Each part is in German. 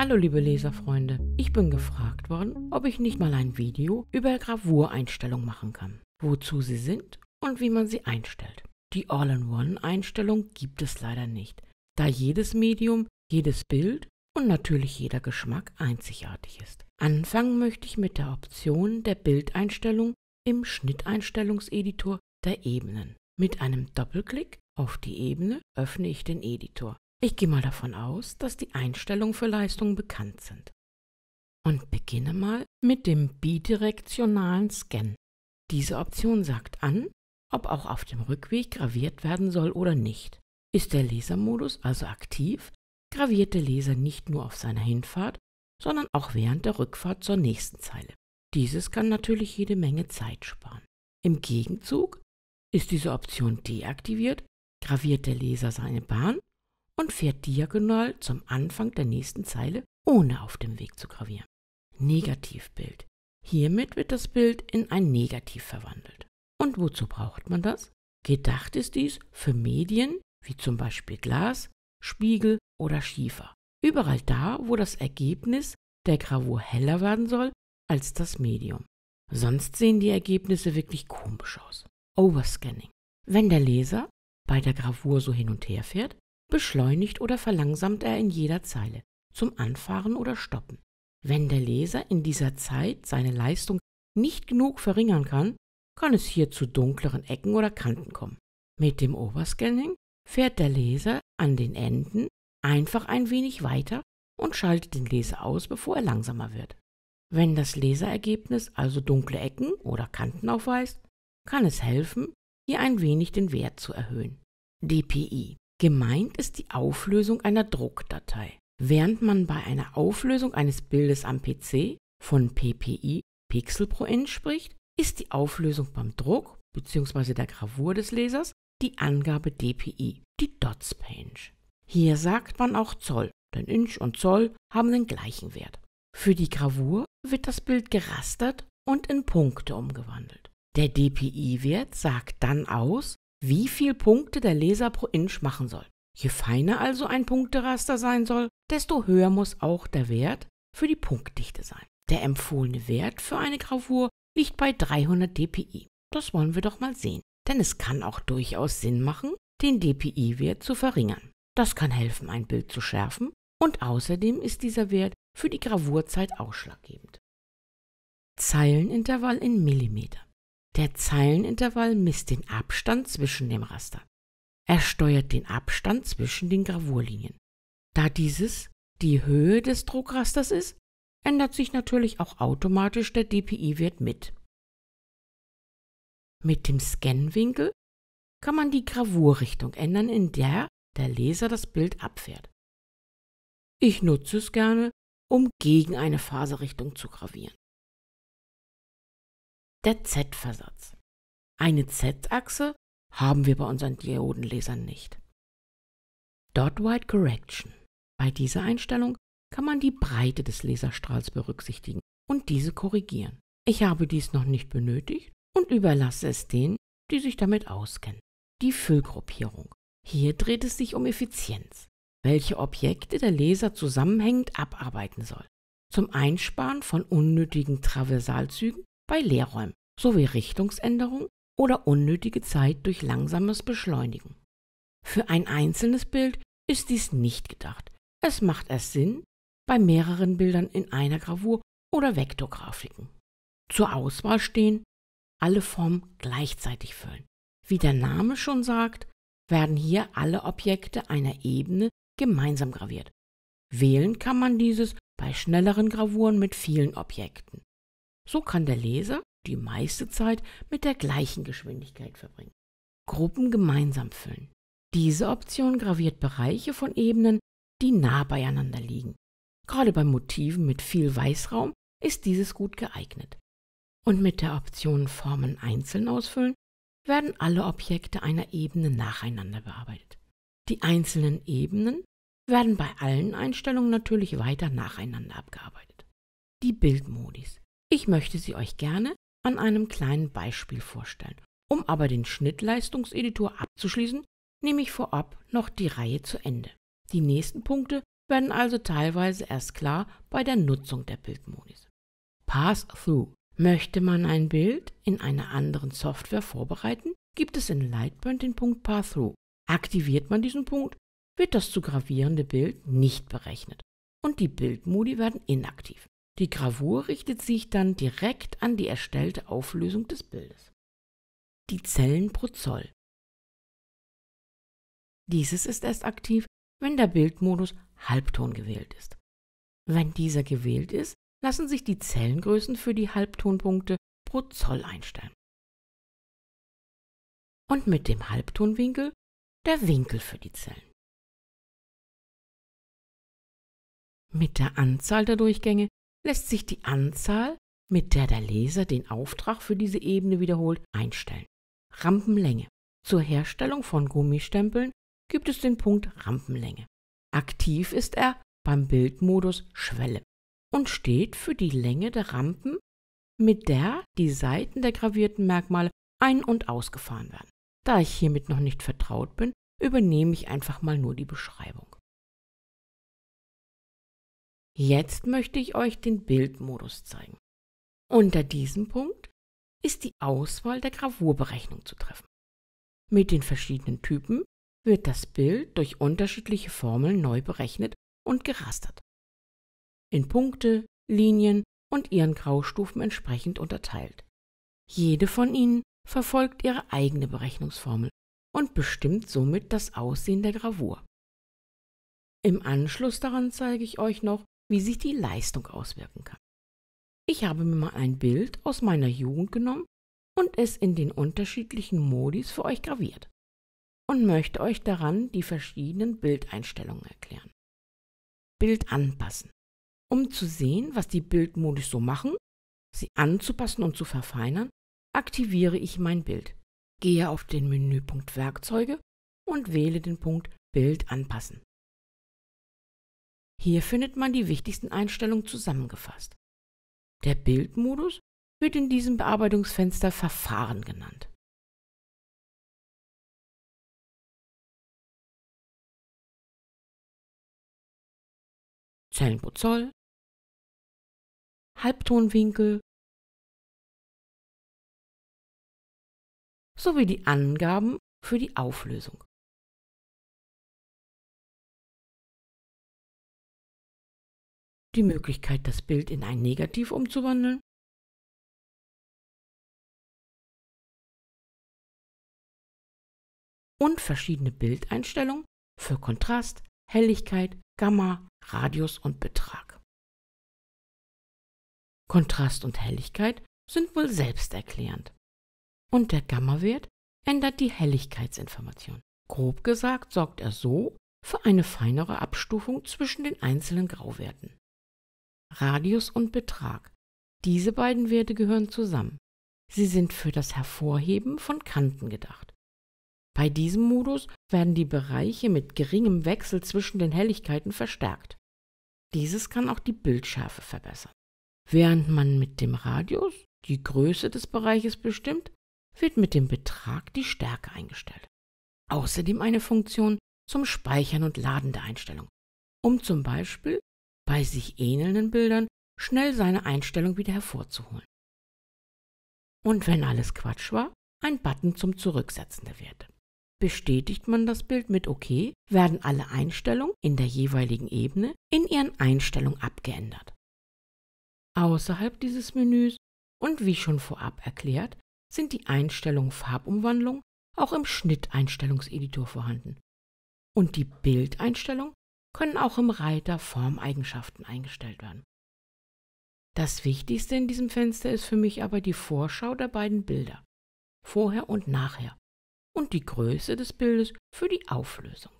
Hallo liebe Leserfreunde, ich bin gefragt worden, ob ich nicht mal ein Video über Gravureinstellung machen kann, wozu sie sind und wie man sie einstellt. Die All-in-One-Einstellung gibt es leider nicht, da jedes Medium, jedes Bild und natürlich jeder Geschmack einzigartig ist. Anfangen möchte ich mit der Option der Bildeinstellung im Schnitteinstellungseditor der Ebenen. Mit einem Doppelklick auf die Ebene öffne ich den Editor. Ich gehe mal davon aus, dass die Einstellungen für Leistungen bekannt sind. Und beginne mal mit dem bidirektionalen Scan. Diese Option sagt an, ob auch auf dem Rückweg graviert werden soll oder nicht. Ist der Lesermodus also aktiv, graviert der Leser nicht nur auf seiner Hinfahrt, sondern auch während der Rückfahrt zur nächsten Zeile. Dieses kann natürlich jede Menge Zeit sparen. Im Gegenzug ist diese Option deaktiviert, graviert der Leser seine Bahn und fährt diagonal zum Anfang der nächsten Zeile, ohne auf dem Weg zu gravieren. Negativbild. Hiermit wird das Bild in ein Negativ verwandelt. Und wozu braucht man das? Gedacht ist dies für Medien wie zum Beispiel Glas, Spiegel oder Schiefer. Überall da, wo das Ergebnis der Gravur heller werden soll als das Medium. Sonst sehen die Ergebnisse wirklich komisch aus. Overscanning. Wenn der Leser bei der Gravur so hin und her fährt, beschleunigt oder verlangsamt er in jeder Zeile zum Anfahren oder Stoppen. Wenn der Leser in dieser Zeit seine Leistung nicht genug verringern kann, kann es hier zu dunkleren Ecken oder Kanten kommen. Mit dem Overscanning fährt der Leser an den Enden einfach ein wenig weiter und schaltet den Leser aus, bevor er langsamer wird. Wenn das Leserergebnis also dunkle Ecken oder Kanten aufweist, kann es helfen, hier ein wenig den Wert zu erhöhen. DPI Gemeint ist die Auflösung einer Druckdatei. Während man bei einer Auflösung eines Bildes am PC von PPI Pixel pro Inch spricht, ist die Auflösung beim Druck bzw. der Gravur des Lesers die Angabe DPI, die Dots per Inch. Hier sagt man auch Zoll, denn Inch und Zoll haben den gleichen Wert. Für die Gravur wird das Bild gerastert und in Punkte umgewandelt. Der DPI-Wert sagt dann aus, wie viel Punkte der Leser pro Inch machen soll. Je feiner also ein Punkteraster sein soll, desto höher muss auch der Wert für die Punktdichte sein. Der empfohlene Wert für eine Gravur liegt bei 300 dpi. Das wollen wir doch mal sehen, denn es kann auch durchaus Sinn machen, den dpi-Wert zu verringern. Das kann helfen, ein Bild zu schärfen und außerdem ist dieser Wert für die Gravurzeit ausschlaggebend. Zeilenintervall in Millimeter. Der Zeilenintervall misst den Abstand zwischen dem Raster. Er steuert den Abstand zwischen den Gravurlinien. Da dieses die Höhe des Druckrasters ist, ändert sich natürlich auch automatisch der DPI-Wert mit. Mit dem Scanwinkel kann man die Gravurrichtung ändern, in der der Leser das Bild abfährt. Ich nutze es gerne, um gegen eine Faserrichtung zu gravieren. Der Z-Versatz. Eine Z-Achse haben wir bei unseren Diodenlesern nicht. Dot White Correction. Bei dieser Einstellung kann man die Breite des Laserstrahls berücksichtigen und diese korrigieren. Ich habe dies noch nicht benötigt und überlasse es denen, die sich damit auskennen. Die Füllgruppierung. Hier dreht es sich um Effizienz, welche Objekte der Laser zusammenhängend abarbeiten soll. Zum Einsparen von unnötigen Traversalzügen bei Leerräumen sowie Richtungsänderung oder unnötige Zeit durch langsames Beschleunigen. Für ein einzelnes Bild ist dies nicht gedacht. Es macht erst Sinn bei mehreren Bildern in einer Gravur oder Vektorgrafiken. Zur Auswahl stehen alle Formen gleichzeitig füllen. Wie der Name schon sagt, werden hier alle Objekte einer Ebene gemeinsam graviert. Wählen kann man dieses bei schnelleren Gravuren mit vielen Objekten. So kann der Leser die meiste Zeit mit der gleichen Geschwindigkeit verbringen. Gruppen gemeinsam füllen. Diese Option graviert Bereiche von Ebenen, die nah beieinander liegen. Gerade bei Motiven mit viel Weißraum ist dieses gut geeignet. Und mit der Option Formen einzeln ausfüllen werden alle Objekte einer Ebene nacheinander bearbeitet. Die einzelnen Ebenen werden bei allen Einstellungen natürlich weiter nacheinander abgearbeitet. Die Bildmodis. Ich möchte sie euch gerne an einem kleinen Beispiel vorstellen. Um aber den Schnittleistungseditor abzuschließen, nehme ich vorab noch die Reihe zu Ende. Die nächsten Punkte werden also teilweise erst klar bei der Nutzung der Bildmodis. Pass-Through. Möchte man ein Bild in einer anderen Software vorbereiten, gibt es in Lightburn den Punkt Pass-Through. Aktiviert man diesen Punkt, wird das zu gravierende Bild nicht berechnet und die Bildmodi werden inaktiv. Die Gravur richtet sich dann direkt an die erstellte Auflösung des Bildes. Die Zellen pro Zoll. Dieses ist erst aktiv, wenn der Bildmodus Halbton gewählt ist. Wenn dieser gewählt ist, lassen sich die Zellengrößen für die Halbtonpunkte pro Zoll einstellen. Und mit dem Halbtonwinkel der Winkel für die Zellen. Mit der Anzahl der Durchgänge lässt sich die Anzahl, mit der der Leser den Auftrag für diese Ebene wiederholt, einstellen. Rampenlänge. Zur Herstellung von Gummistempeln gibt es den Punkt Rampenlänge. Aktiv ist er beim Bildmodus Schwelle und steht für die Länge der Rampen, mit der die Seiten der gravierten Merkmale ein- und ausgefahren werden. Da ich hiermit noch nicht vertraut bin, übernehme ich einfach mal nur die Beschreibung. Jetzt möchte ich euch den Bildmodus zeigen. Unter diesem Punkt ist die Auswahl der Gravurberechnung zu treffen. Mit den verschiedenen Typen wird das Bild durch unterschiedliche Formeln neu berechnet und gerastert. In Punkte, Linien und ihren Graustufen entsprechend unterteilt. Jede von ihnen verfolgt ihre eigene Berechnungsformel und bestimmt somit das Aussehen der Gravur. Im Anschluss daran zeige ich euch noch, wie sich die Leistung auswirken kann. Ich habe mir mal ein Bild aus meiner Jugend genommen und es in den unterschiedlichen Modis für euch graviert und möchte euch daran die verschiedenen Bildeinstellungen erklären. Bild anpassen. Um zu sehen, was die Bildmodis so machen, sie anzupassen und zu verfeinern, aktiviere ich mein Bild, gehe auf den Menüpunkt Werkzeuge und wähle den Punkt Bild anpassen. Hier findet man die wichtigsten Einstellungen zusammengefasst. Der Bildmodus wird in diesem Bearbeitungsfenster Verfahren genannt. Zellen pro Zoll, Halbtonwinkel sowie die Angaben für die Auflösung. Die Möglichkeit, das Bild in ein Negativ umzuwandeln. Und verschiedene Bildeinstellungen für Kontrast, Helligkeit, Gamma, Radius und Betrag. Kontrast und Helligkeit sind wohl selbsterklärend. Und der Gamma-Wert ändert die Helligkeitsinformation. Grob gesagt sorgt er so für eine feinere Abstufung zwischen den einzelnen Grauwerten. Radius und Betrag. Diese beiden Werte gehören zusammen. Sie sind für das Hervorheben von Kanten gedacht. Bei diesem Modus werden die Bereiche mit geringem Wechsel zwischen den Helligkeiten verstärkt. Dieses kann auch die Bildschärfe verbessern. Während man mit dem Radius die Größe des Bereiches bestimmt, wird mit dem Betrag die Stärke eingestellt. Außerdem eine Funktion zum Speichern und Laden der Einstellung, um zum Beispiel bei sich ähnelnden Bildern schnell seine Einstellung wieder hervorzuholen. Und wenn alles Quatsch war, ein Button zum Zurücksetzen der Werte. Bestätigt man das Bild mit OK, werden alle Einstellungen in der jeweiligen Ebene in ihren Einstellungen abgeändert. Außerhalb dieses Menüs und wie schon vorab erklärt, sind die Einstellungen Farbumwandlung auch im Schnitteinstellungseditor vorhanden. Und die Bildeinstellungen können auch im Reiter Formeigenschaften eingestellt werden. Das Wichtigste in diesem Fenster ist für mich aber die Vorschau der beiden Bilder, vorher und nachher, und die Größe des Bildes für die Auflösung.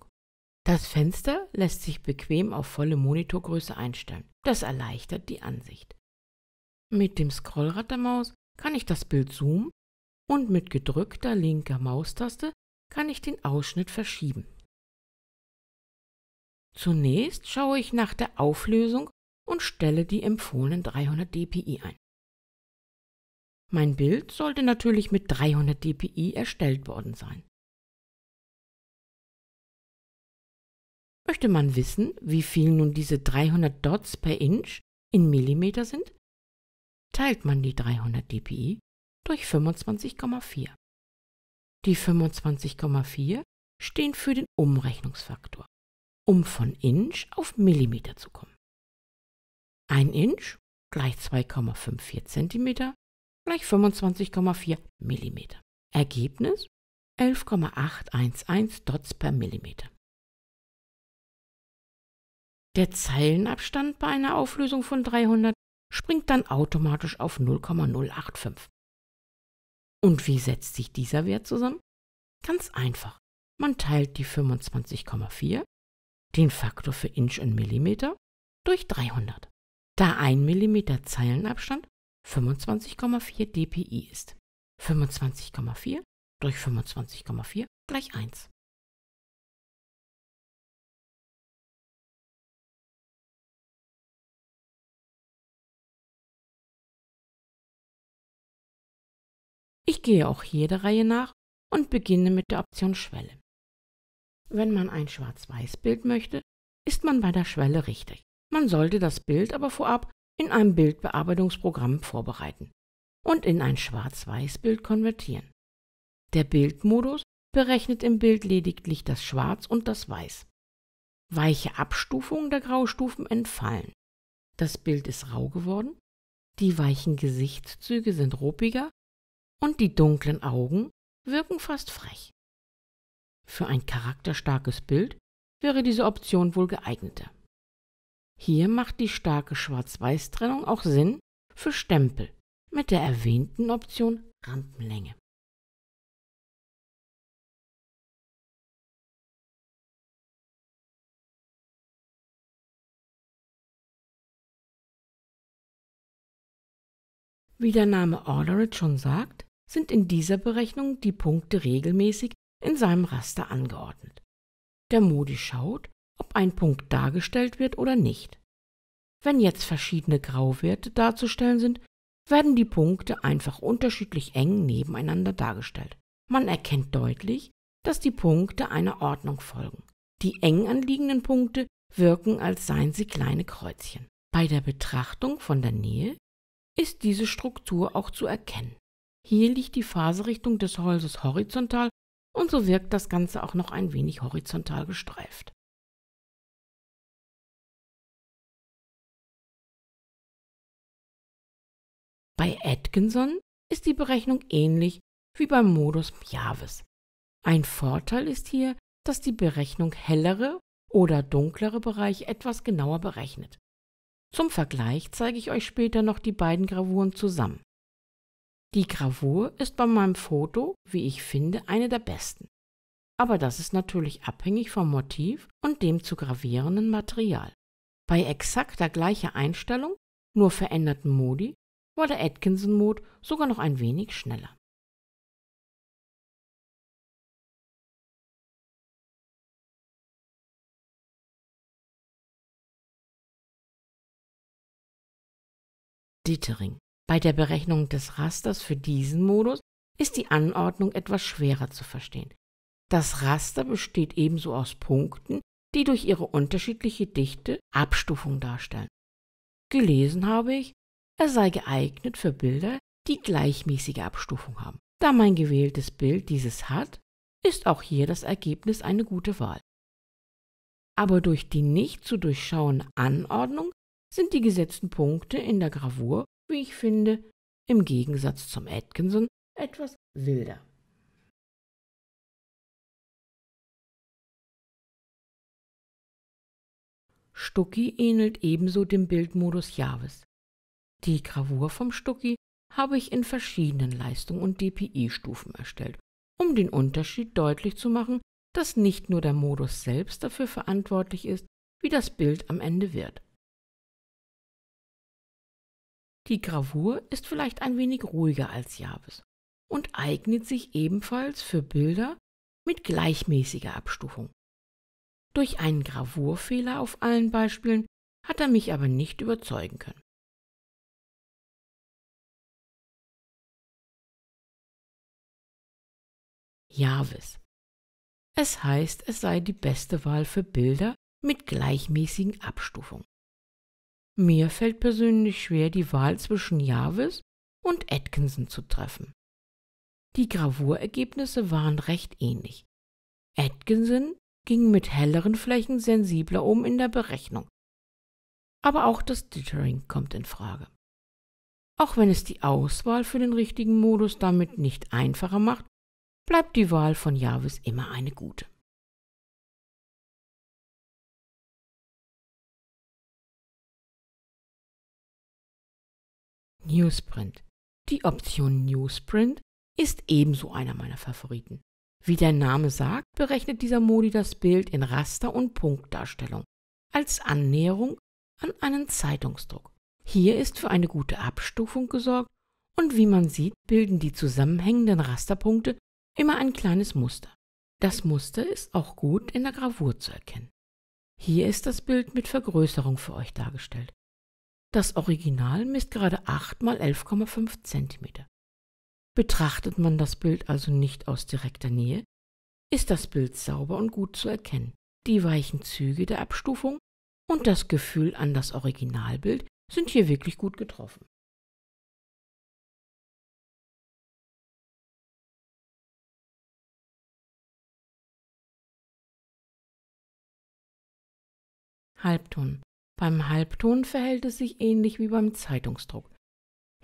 Das Fenster lässt sich bequem auf volle Monitorgröße einstellen. Das erleichtert die Ansicht. Mit dem Scrollrad der Maus kann ich das Bild zoomen und mit gedrückter linker Maustaste kann ich den Ausschnitt verschieben. Zunächst schaue ich nach der Auflösung und stelle die empfohlenen 300 dpi ein. Mein Bild sollte natürlich mit 300 dpi erstellt worden sein. Möchte man wissen, wie viel nun diese 300 Dots per Inch in Millimeter sind? Teilt man die 300 dpi durch 25,4. Die 25,4 stehen für den Umrechnungsfaktor, um von Inch auf Millimeter zu kommen. Ein Inch gleich 2,54 cm gleich 25,4 mm. Ergebnis 11,811 Dots per Millimeter. Der Zeilenabstand bei einer Auflösung von 300 springt dann automatisch auf 0,085. Und wie setzt sich dieser Wert zusammen? Ganz einfach. Man teilt die 25,4, den Faktor für Inch und Millimeter, durch 300. Da 1 mm Zeilenabstand 25,4 dpi ist. 25,4 durch 25,4 gleich 1. Ich gehe auch hier der Reihe nach und beginne mit der Option Schwelle. Wenn man ein Schwarz-Weiß-Bild möchte, ist man bei der Schwelle richtig. Man sollte das Bild aber vorab in einem Bildbearbeitungsprogramm vorbereiten und in ein Schwarz-Weiß-Bild konvertieren. Der Bildmodus berechnet im Bild lediglich das Schwarz und das Weiß. Weiche Abstufungen der Graustufen entfallen. Das Bild ist rau geworden, die weichen Gesichtszüge sind ruppiger und die dunklen Augen wirken fast frech. Für ein charakterstarkes Bild wäre diese Option wohl geeigneter. Hier macht die starke Schwarz-Weiß-Trennung auch Sinn für Stempel mit der erwähnten Option Rampenlänge. Wie der Name Ordered schon sagt, sind in dieser Berechnung die Punkte regelmäßig in seinem Raster angeordnet. Der Modi schaut, ob ein Punkt dargestellt wird oder nicht. Wenn jetzt verschiedene Grauwerte darzustellen sind, werden die Punkte einfach unterschiedlich eng nebeneinander dargestellt. Man erkennt deutlich, dass die Punkte einer Ordnung folgen. Die eng anliegenden Punkte wirken, als seien sie kleine Kreuzchen. Bei der Betrachtung von der Nähe ist diese Struktur auch zu erkennen. Hier liegt die Phaserichtung des Holzes horizontal und so wirkt das Ganze auch noch ein wenig horizontal gestreift. Bei Atkinson ist die Berechnung ähnlich wie beim Modus Mjavis. Ein Vorteil ist hier, dass die Berechnung hellere oder dunklere Bereiche etwas genauer berechnet. Zum Vergleich zeige ich euch später noch die beiden Gravuren zusammen. Die Gravur ist bei meinem Foto, wie ich finde, eine der besten. Aber das ist natürlich abhängig vom Motiv und dem zu gravierenden Material. Bei exakter gleicher Einstellung, nur veränderten Modi, war der Atkinson-Mode sogar noch ein wenig schneller. Dithering. Bei der Berechnung des Rasters für diesen Modus ist die Anordnung etwas schwerer zu verstehen. Das Raster besteht ebenso aus Punkten, die durch ihre unterschiedliche Dichte Abstufung darstellen. Gelesen habe ich, er sei geeignet für Bilder, die gleichmäßige Abstufung haben. Da mein gewähltes Bild dieses hat, ist auch hier das Ergebnis eine gute Wahl. Aber durch die nicht zu durchschauende Anordnung sind die gesetzten Punkte in der Gravur, wie ich finde, im Gegensatz zum Atkinson etwas wilder. Stucki ähnelt ebenso dem Bildmodus Javis. Die Gravur vom Stucki habe ich in verschiedenen Leistungen und DPI-Stufen erstellt, um den Unterschied deutlich zu machen, dass nicht nur der Modus selbst dafür verantwortlich ist, wie das Bild am Ende wird. Die Gravur ist vielleicht ein wenig ruhiger als Javis und eignet sich ebenfalls für Bilder mit gleichmäßiger Abstufung. Durch einen Gravurfehler auf allen Beispielen hat er mich aber nicht überzeugen können. Javis. Es heißt, es sei die beste Wahl für Bilder, mit gleichmäßigen Abstufungen. Mir fällt persönlich schwer, die Wahl zwischen Jarvis und Atkinson zu treffen. Die Gravurergebnisse waren recht ähnlich. Atkinson ging mit helleren Flächen sensibler um in der Berechnung. Aber auch das Dithering kommt in Frage. Auch wenn es die Auswahl für den richtigen Modus damit nicht einfacher macht, bleibt die Wahl von Jarvis immer eine gute. Newsprint. Die Option Newsprint ist ebenso einer meiner Favoriten. Wie der Name sagt, berechnet dieser Modi das Bild in Raster- und Punktdarstellung als Annäherung an einen Zeitungsdruck. Hier ist für eine gute Abstufung gesorgt und wie man sieht, bilden die zusammenhängenden Rasterpunkte immer ein kleines Muster. Das Muster ist auch gut in der Gravur zu erkennen. Hier ist das Bild mit Vergrößerung für euch dargestellt. Das Original misst gerade 8 x 11,5 cm. Betrachtet man das Bild also nicht aus direkter Nähe, ist das Bild sauber und gut zu erkennen. Die weichen Züge der Abstufung und das Gefühl an das Originalbild sind hier wirklich gut getroffen. Halbton. Beim Halbton verhält es sich ähnlich wie beim Zeitungsdruck.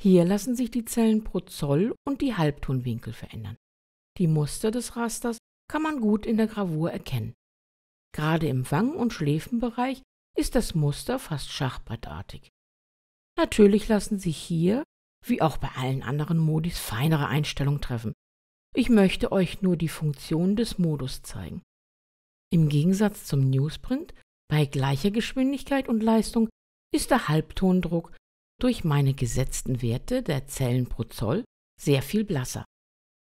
Hier lassen sich die Zellen pro Zoll und die Halbtonwinkel verändern. Die Muster des Rasters kann man gut in der Gravur erkennen. Gerade im Wangen- und Schläfenbereich ist das Muster fast schachbrettartig. Natürlich lassen sich hier, wie auch bei allen anderen Modis, feinere Einstellungen treffen. Ich möchte euch nur die Funktion des Modus zeigen. Im Gegensatz zum Newsprint, bei gleicher Geschwindigkeit und Leistung, ist der Halbtondruck durch meine gesetzten Werte der Zellen pro Zoll sehr viel blasser.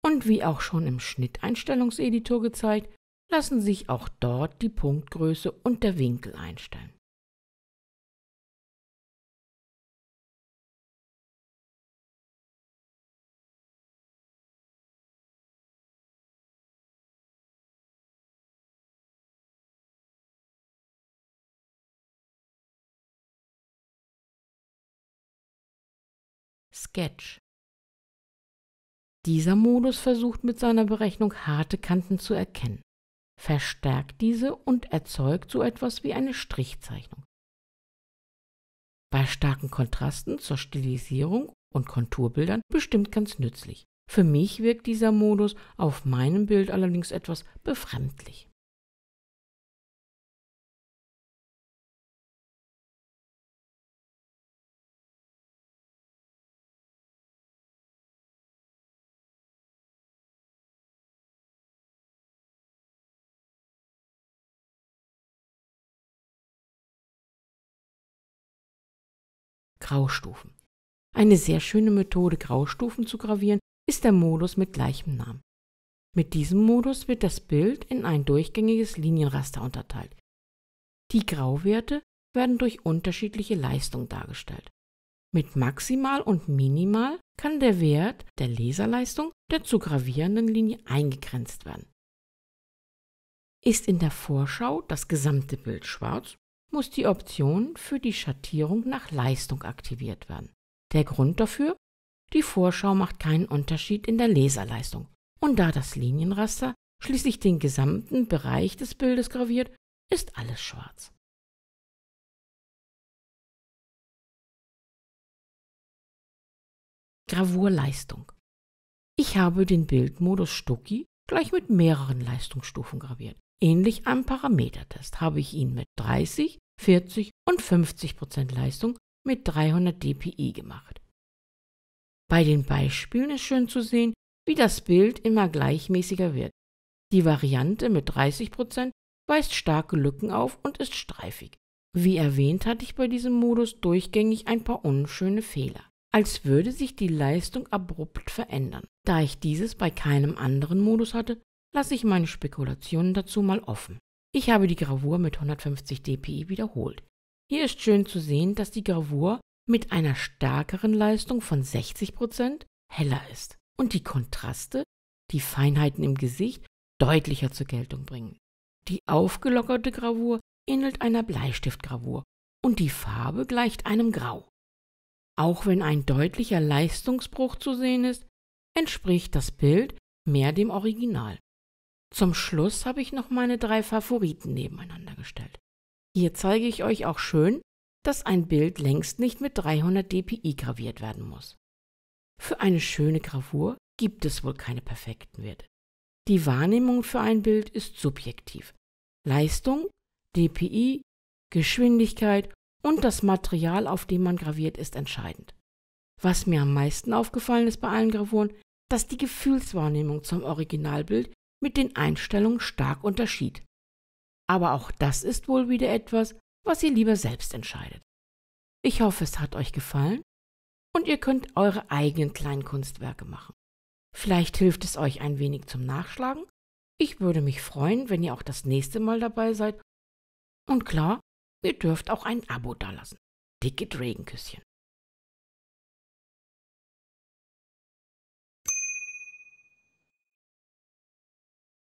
Und wie auch schon im Schnitteinstellungseditor gezeigt, lassen sich auch dort die Punktgröße und der Winkel einstellen. Sketch. Dieser Modus versucht mit seiner Berechnung harte Kanten zu erkennen, verstärkt diese und erzeugt so etwas wie eine Strichzeichnung. Bei starken Kontrasten zur Stilisierung und Konturbildern bestimmt ganz nützlich. Für mich wirkt dieser Modus auf meinem Bild allerdings etwas befremdlich. Graustufen. Eine sehr schöne Methode, Graustufen zu gravieren, ist der Modus mit gleichem Namen. Mit diesem Modus wird das Bild in ein durchgängiges Linienraster unterteilt. Die Grauwerte werden durch unterschiedliche Leistung dargestellt. Mit Maximal und Minimal kann der Wert der Laserleistung der zu gravierenden Linie eingegrenzt werden. Ist in der Vorschau das gesamte Bild schwarz, muss die Option für die Schattierung nach Leistung aktiviert werden. Der Grund dafür? Die Vorschau macht keinen Unterschied in der Laserleistung. Und da das Linienraster schließlich den gesamten Bereich des Bildes graviert, ist alles schwarz. Gravurleistung. Ich habe den Bildmodus Stucki gleich mit mehreren Leistungsstufen graviert. Ähnlich einem Parametertest habe ich ihn mit 30, 40 und 50 Prozent Leistung mit 300 dpi gemacht. Bei den Beispielen ist schön zu sehen, wie das Bild immer gleichmäßiger wird. Die Variante mit 30 Prozent weist starke Lücken auf und ist streifig. Wie erwähnt hatte ich bei diesem Modus durchgängig ein paar unschöne Fehler, als würde sich die Leistung abrupt verändern. Da ich dieses bei keinem anderen Modus hatte, lasse ich meine Spekulationen dazu mal offen. Ich habe die Gravur mit 150 dpi wiederholt. Hier ist schön zu sehen, dass die Gravur mit einer stärkeren Leistung von 60% heller ist und die Kontraste, die Feinheiten im Gesicht deutlicher zur Geltung bringen. Die aufgelockerte Gravur ähnelt einer Bleistiftgravur und die Farbe gleicht einem Grau. Auch wenn ein deutlicher Leistungsbruch zu sehen ist, entspricht das Bild mehr dem Original. Zum Schluss habe ich noch meine drei Favoriten nebeneinander gestellt. Hier zeige ich euch auch schön, dass ein Bild längst nicht mit 300 dpi graviert werden muss. Für eine schöne Gravur gibt es wohl keine perfekten Werte. Die Wahrnehmung für ein Bild ist subjektiv. Leistung, dpi, Geschwindigkeit und das Material, auf dem man graviert, ist entscheidend. Was mir am meisten aufgefallen ist bei allen Gravuren, dass die Gefühlswahrnehmung zum Originalbild mit den Einstellungen stark unterschied. Aber auch das ist wohl wieder etwas, was ihr lieber selbst entscheidet. Ich hoffe, es hat euch gefallen und ihr könnt eure eigenen kleinen Kunstwerke machen. Vielleicht hilft es euch ein wenig zum Nachschlagen. Ich würde mich freuen, wenn ihr auch das nächste Mal dabei seid. Und klar, ihr dürft auch ein Abo dalassen. Dicke Regenküsschen.